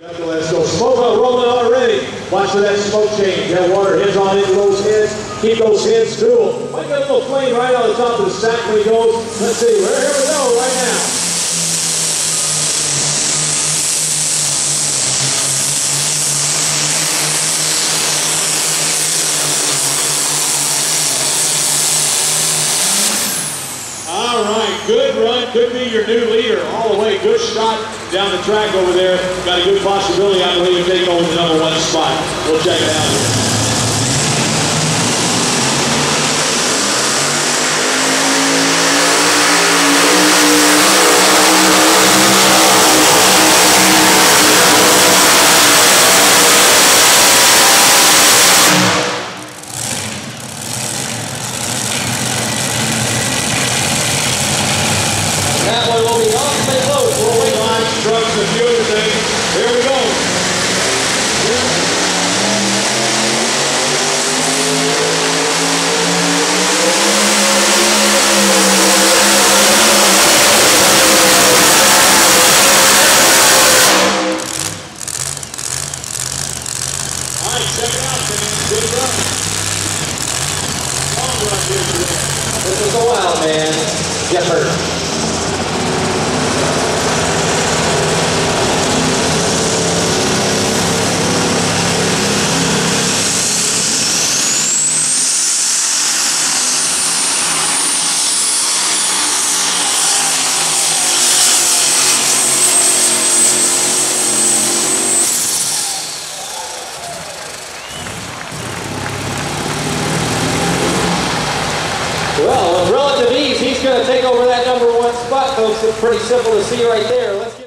Let's go. Smoke out rolling already. Watch for that smoke change. That water hits on into those heads. Keep those heads cool. Might get a little flame right on the top of the sack when he goes. Let's see. Here we go right now. Good run. Could be your new leader all the way. Good shot down the track over there. Got a good possibility, I believe, of taking over the number one spot. We'll check it out here. That one will be off the close. We'll wait. Lines, trucks, and a few other things. Here we go. All right, check it out, man. Good run. Long run here today. This is a wild man. Get hurt. Well, with relative ease, he's going to take over that number one spot, folks. Pretty simple to see right there. Let's